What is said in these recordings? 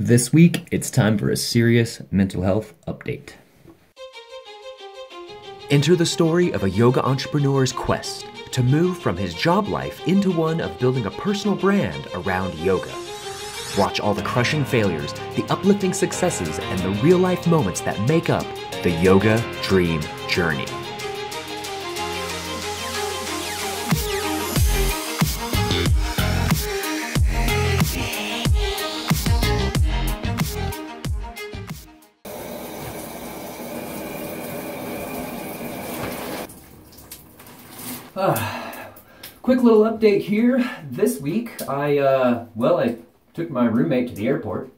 This week, it's time for a serious mental health update. Enter the story of a yoga entrepreneur's quest to move from his job life into one of building a personal brand around yoga. Watch all the crushing failures, the uplifting successes, and the real life moments that make up the Yoga Dream Journey. Uh, quick little update here. This week, I, uh, well, I took my roommate to the airport.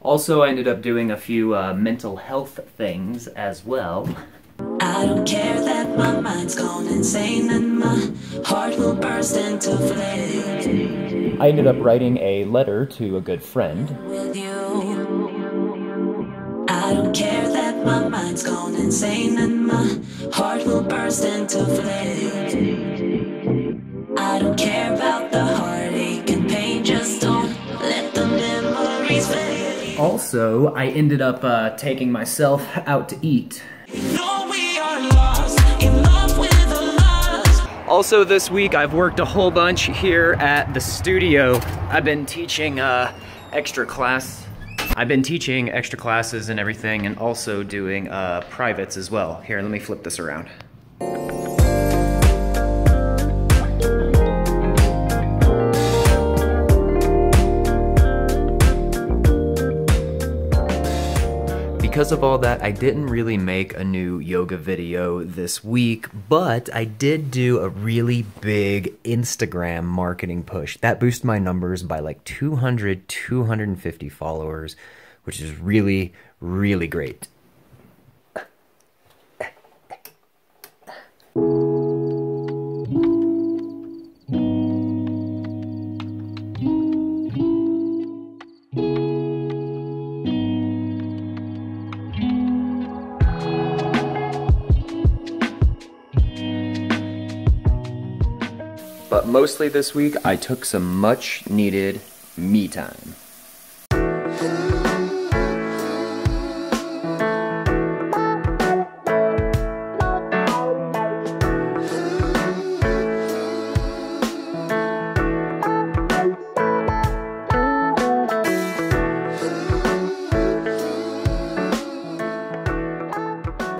Also, I ended up doing a few uh, mental health things as well. I don't care that my mind's gone insane and my heart will burst into flames. I ended up writing a letter to a good friend. With you, I don't care that my mind's gone insane and my heart will burst into flames. I don't care Also, I ended up uh, taking myself out to eat. Also this week I've worked a whole bunch here at the studio. I've been teaching uh, extra class. I've been teaching extra classes and everything and also doing uh, privates as well. Here, let me flip this around. Because of all that, I didn't really make a new yoga video this week, but I did do a really big Instagram marketing push. That boosted my numbers by like 200, 250 followers, which is really, really great. But mostly this week, I took some much needed me time.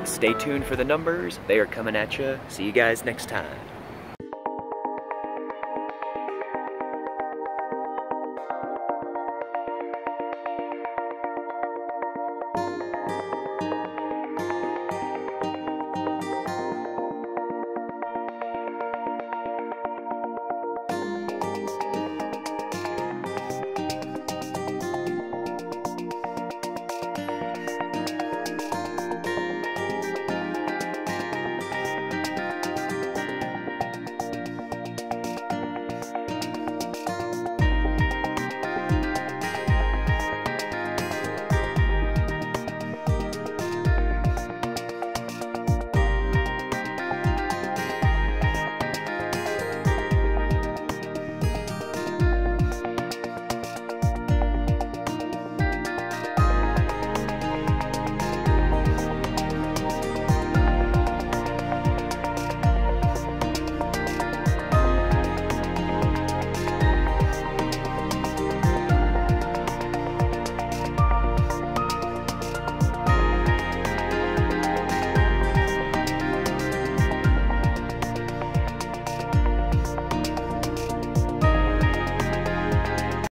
Stay tuned for the numbers. They are coming at you. See you guys next time.